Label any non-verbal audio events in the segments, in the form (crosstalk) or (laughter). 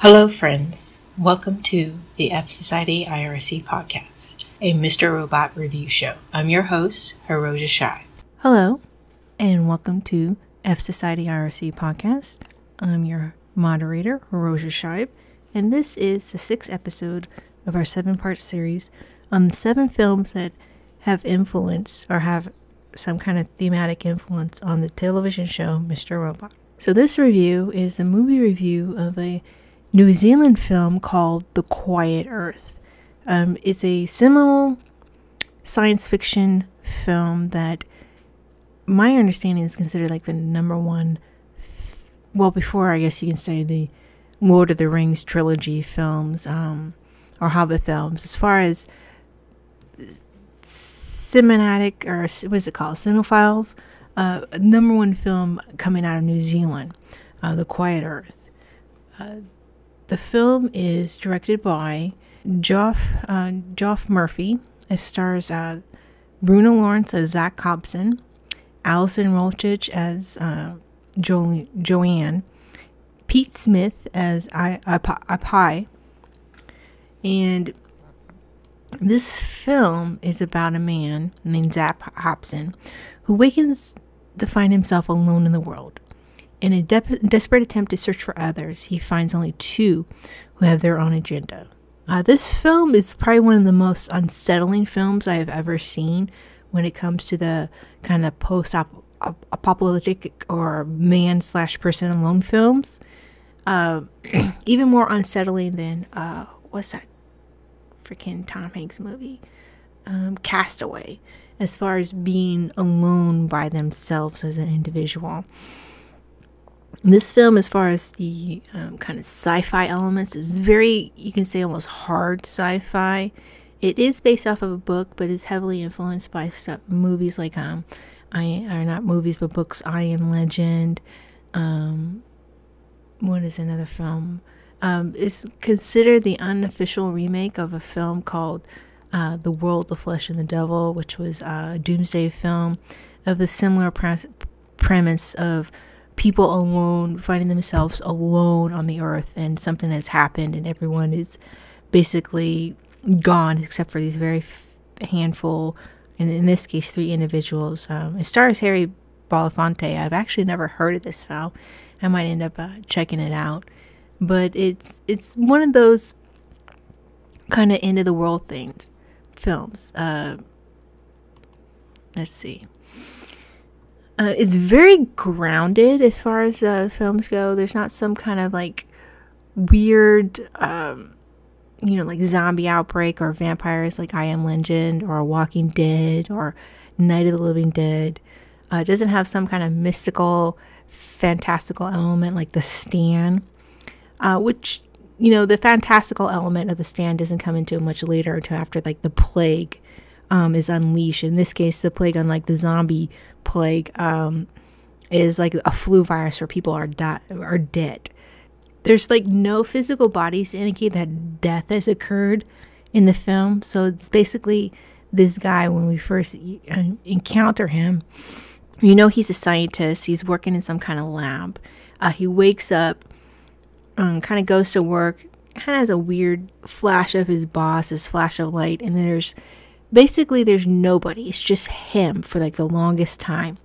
Hello, friends. Welcome to the F Society IRC podcast, a Mr. Robot review show. I'm your host, Hiroja Shai. Hello, and welcome to F Society IRC podcast. I'm your moderator, Hiroja Shaib, and this is the sixth episode of our seven part series on the seven films that have influence or have some kind of thematic influence on the television show Mr. Robot. So, this review is a movie review of a New Zealand film called The Quiet Earth. Um, it's a seminal science fiction film that my understanding is considered like the number one. Well, before I guess you can say the Lord of the Rings trilogy films um, or Hobbit films, as far as cinematic or what is it called, cinephiles uh, number one film coming out of New Zealand, uh, The Quiet Earth. Uh, the film is directed by Geoff, uh, Murphy. It stars uh, Bruno Lawrence as Zac Hobson, Alison Routledge as uh, jo- Joanne, Pete Smith as I- Api, and this film is about a man named Zac Hobson who wakens to find himself alone in the world. In a de- desperate attempt to search for others, he finds only two who have their own agenda. Uh, this film is probably one of the most unsettling films I have ever seen when it comes to the kind of post apocalyptic or man slash person alone films. Uh, (clears throat) even more unsettling than, uh, what's that freaking Tom Hanks movie? Um, Cast Away as far as being alone by themselves as an individual. This film, as far as the um, kind of sci fi elements, is very, you can say, almost hard sci fi. It is based off of a book, but is heavily influenced by stuff, movies like, um, I are not movies, but books. I Am Legend. Um, what is another film? Um, it's considered the unofficial remake of a film called uh, The World, the Flesh, and the Devil, which was a doomsday film of the similar pre- premise of people alone, finding themselves alone on the earth, and something has happened, and everyone is basically gone except for these very handful, and in this case, three individuals. Um, it stars Harry Belafonte. I've actually never heard of this film. I might end up uh, checking it out, but it's it's one of those kind of end of the world things films. Uh, let's see. Uh, it's very grounded as far as uh, films go. There's not some kind of like weird, um, you know, like zombie outbreak or vampires like I Am Legend or Walking Dead or Night of the Living Dead. Uh, it doesn't have some kind of mystical, fantastical element like The Stand, uh, which you know, the fantastical element of the stand doesn't come into much later until after like the plague um, is unleashed. In this case, the plague, unlike the zombie plague, um, is like a flu virus where people are di- are dead. There's like no physical bodies to indicate that death has occurred in the film. So it's basically this guy when we first uh, encounter him. You know, he's a scientist. He's working in some kind of lab. Uh, he wakes up um, kind of goes to work, kind of has a weird flash of his boss, his flash of light, and there's basically there's nobody. It's just him for like the longest time.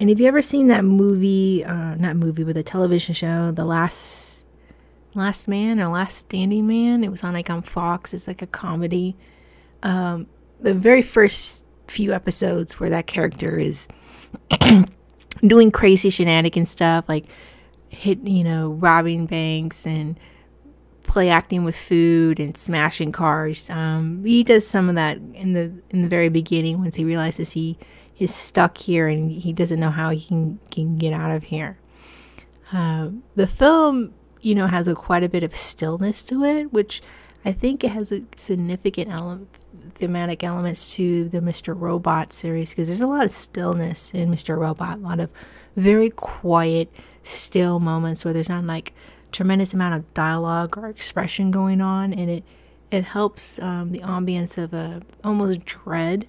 And have you ever seen that movie? Uh, not movie, but the television show, The Last Last Man or Last Standing Man? It was on like on Fox. It's like a comedy. Um, the very first few episodes where that character is (clears throat) doing crazy shenanigan stuff, like hit, you know, robbing banks and play acting with food and smashing cars. Um, he does some of that in the in the very beginning once he realizes he is stuck here and he doesn't know how he can, can get out of here. Uh, the film, you know, has a quite a bit of stillness to it, which I think it has a significant element, thematic elements to the Mr. Robot series because there's a lot of stillness in Mr. Robot, a lot of very quiet still moments where there's not like tremendous amount of dialogue or expression going on and it it helps um, the ambience of a almost dread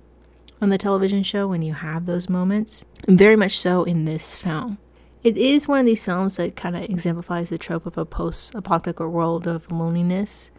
on the television show when you have those moments very much so in this film it is one of these films that kind of exemplifies the trope of a post apocalyptic world of loneliness.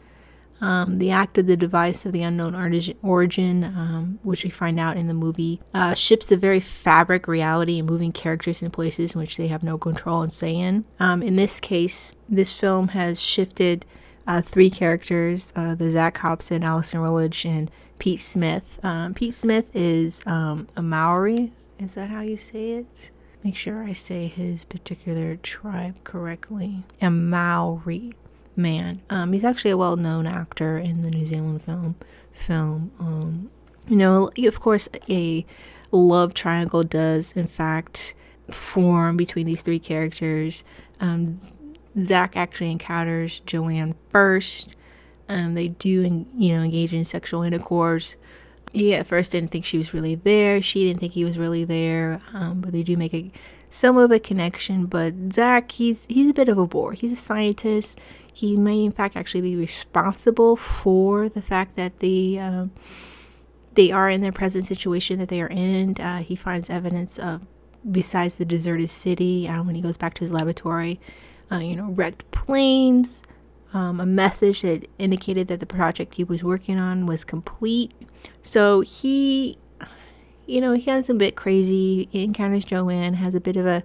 Um, the act of the device of the unknown origin, um, which we find out in the movie, uh, ships the very fabric reality and moving characters in places in which they have no control and say in. Um, in this case, this film has shifted uh, three characters uh, the Zac Hobson, Alison Routledge, and Pete Smith. Um, Pete Smith is um, a Maori. Is that how you say it? Make sure I say his particular tribe correctly. A Maori man. Um, he's actually a well-known actor in the New Zealand film. Film. Um, you know, of course, a love triangle does in fact form between these three characters. Um, Zac actually encounters Joanne first. Um, they do, you know, engage in sexual intercourse. He at first didn't think she was really there. She didn't think he was really there. Um, but they do make a some of a connection. But Zac, he's he's a bit of a bore. He's a scientist. He may, in fact, actually be responsible for the fact that the um, they are in their present situation that they are in. Uh, he finds evidence of, besides the deserted city, uh, when he goes back to his laboratory, uh, you know, wrecked planes, um, a message that indicated that the project he was working on was complete. So he, you know, he gets a bit crazy. He encounters Joanne, has a bit of a,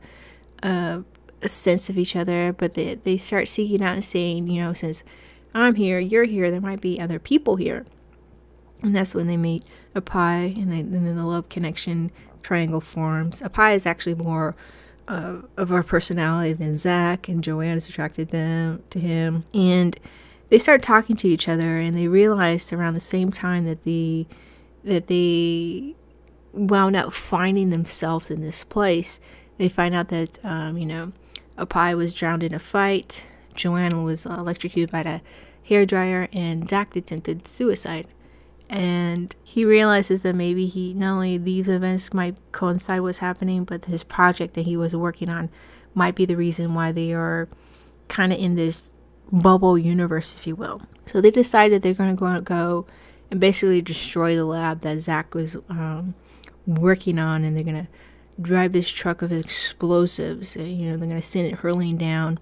a a sense of each other, but they, they start seeking out and saying, you know, since I'm here, you're here, there might be other people here. And that's when they meet Api, and, they, and then the love connection triangle forms. Api is actually more uh, of our personality than Zac, and Joanne is attracted them to him. And they start talking to each other, and they realize around the same time that the that they wound up finding themselves in this place. They find out that um, you know Api was drowned in a fight. Joanna was electrocuted by a hair dryer, and Zac attempted suicide. And he realizes that maybe he not only these events might coincide what's happening, but his project that he was working on might be the reason why they are kind of in this bubble universe, if you will. So they decided they're going to go and basically destroy the lab that Zac was um, working on, and they're going to drive this truck of explosives. Uh, you know, they're going to send it hurling down,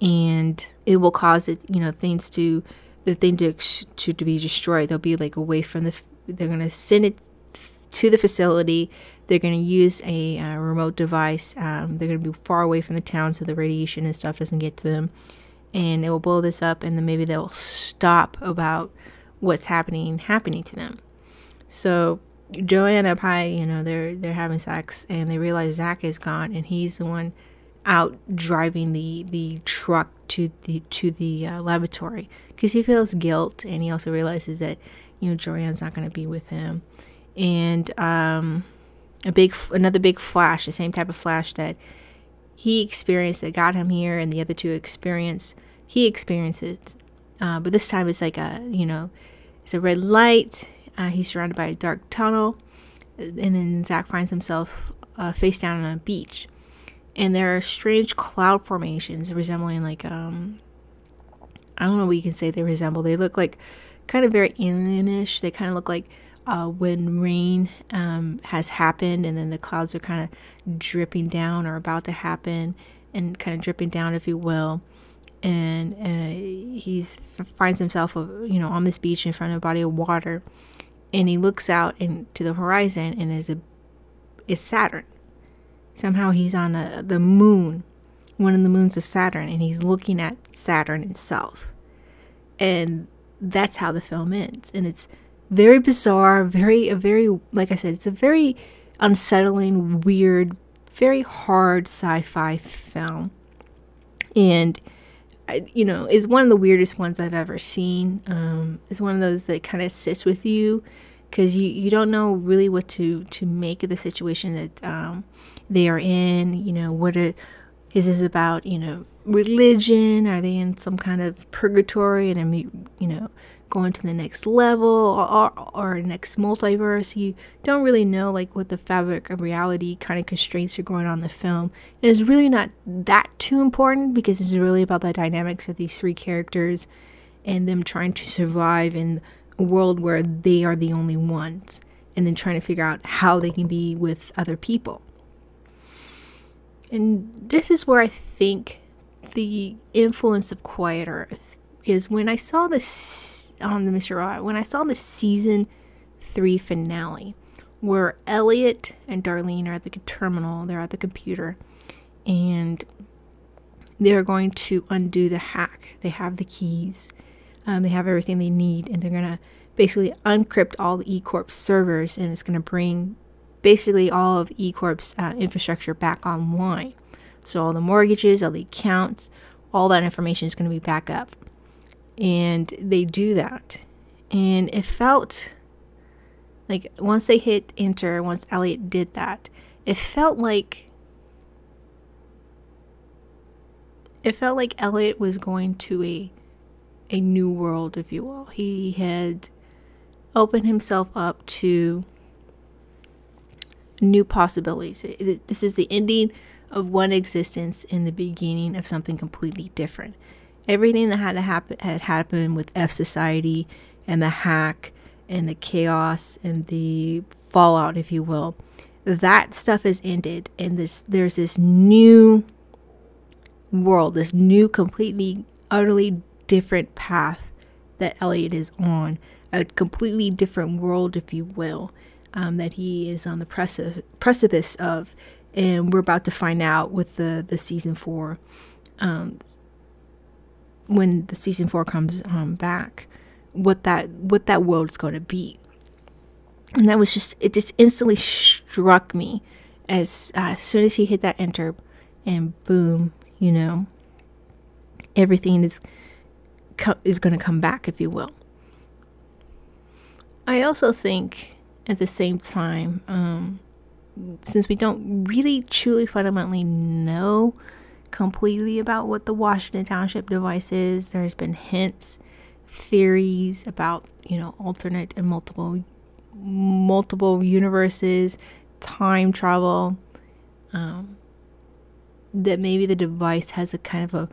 and it will cause it. You know, things to the thing to to, to be destroyed. They'll be like away from the. They're going to send it to the facility. They're going to use a uh, remote device. Um, they're going to be far away from the town so the radiation and stuff doesn't get to them. And it will blow this up, and then maybe they'll stop about what's happening happening to them. So Joanna Pie, you know, they're they're having sex and they realize Zac is gone and he's the one out driving the the truck to the to the uh, laboratory because he feels guilt and he also realizes that you know Joanne's not going to be with him. And um a big another big flash the same type of flash that he experienced that got him here and the other two experience he experiences uh, but this time it's like a you know it's a red light uh, he's surrounded by a dark tunnel, and then Zac finds himself uh, face down on a beach. And there are strange cloud formations resembling like um, I don't know what you can say they resemble. They look like kind of very alienish. They kind of look like uh, when rain um, has happened and then the clouds are kind of dripping down or about to happen and kind of dripping down, if you will. And uh, he finds himself, uh, you know, on this beach in front of a body of water, and he looks out into the horizon and there's a it's Saturn. Somehow he's on a, the moon, one of the moons of Saturn, and he's looking at Saturn itself. And that's how the film ends. And it's very bizarre, very a very like I said, it's a very unsettling, weird, very hard sci-fi film. And you know, is one of the weirdest ones I've ever seen. Um, it's one of those that kind of sits with you because you, you don't know really what to, to make of the situation that um, they are in. You know, what it, is this about, you know, religion? Are they in some kind of purgatory and, you know, going to the next level or, or, next multiverse. You don't really know like what the fabric of reality kind of constraints are going on in the film. And it's really not that too important because it's really about the dynamics of these three characters and them trying to survive in a world where they are the only ones and then trying to figure out how they can be with other people. And this is where I think the influence of Quiet Earth is when I saw this on the Mr. Robot, when I saw the season three finale, where Elliot and Darlene are at the terminal, they're at the computer, and they're going to undo the hack. They have the keys, um, they have everything they need, and they're gonna basically uncrypt all the eCorp servers, and it's gonna bring basically all of E Corp's uh, infrastructure back online. So all the mortgages, all the accounts, all that information is going to be back up. And they do that. And it felt like once they hit enter, once Elliot did that, it felt like it felt like Elliot was going to a a new world, if you will. He had opened himself up to new possibilities. This is the ending of one existence and the beginning of something completely different. Everything that had to happen had happened with F Society and the hack and the chaos and the fallout, if you will. That stuff has ended, and this there's this new world, this new, completely, utterly different path that Elliot is on, a completely different world, if you will um, that he is on the precipice, precipice of, and we're about to find out with the the season four, um, when the season four comes um, back, what that what that world is going to be. And that was just it just instantly struck me as uh, as soon as he hit that enter, and boom, you know, everything is is going to come back, if you will. I also think at the same time, um, since we don't really truly fundamentally know completely about what the Washington Township device is, there's been hints, theories about, you know, alternate and multiple multiple universes, time travel, um, that maybe the device has a kind of a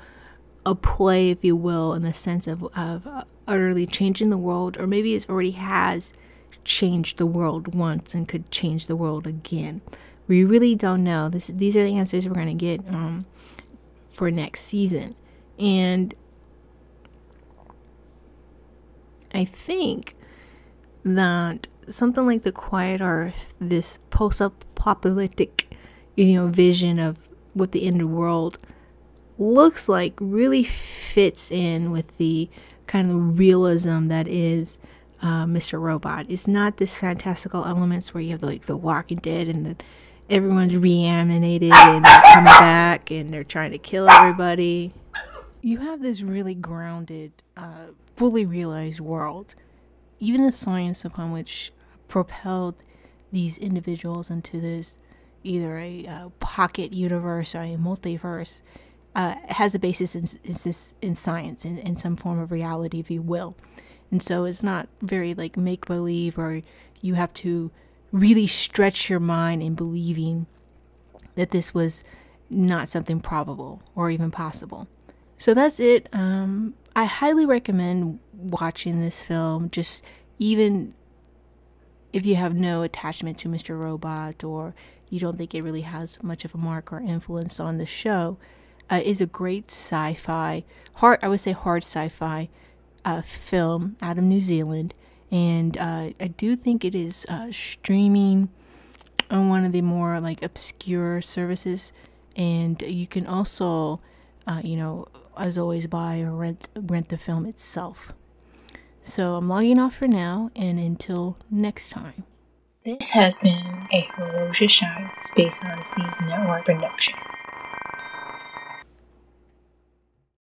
a play, if you will, in the sense of, of utterly changing the world, or maybe it already has changed the world once and could change the world again. We really don't know. This, these are the answers we're going to get um, for next season. And I think that something like the Quiet Earth, this post-apocalyptic, you know, vision of what the end of the world looks like, really fits in with the kind of realism that is uh, Mr. Robot. It's not this fantastical elements where you have like the Walking Dead and the everyone's reanimated and they're coming back and they're trying to kill everybody. You have this really grounded, uh, fully realized world. Even the science upon which propelled these individuals into this either a uh, pocket universe or a multiverse uh, has a basis in, in, in science, in, in some form of reality, if you will. And so it's not very like make believe or you have to really stretch your mind in believing that this was not something probable or even possible. So that's it. Um, I highly recommend watching this film, just even if you have no attachment to Mr. Robot or you don't think it really has much of a mark or influence on the show. Uh, is a great sci-fi, hard I would say hard sci-fi uh, film out of New Zealand, and uh, I do think it is uh, streaming on one of the more like obscure services, and you can also, uh, you know, as always, buy or rent rent the film itself. So I'm logging off for now, and until next time. This has been a Hiroshi Shine Space Odyssey Network production.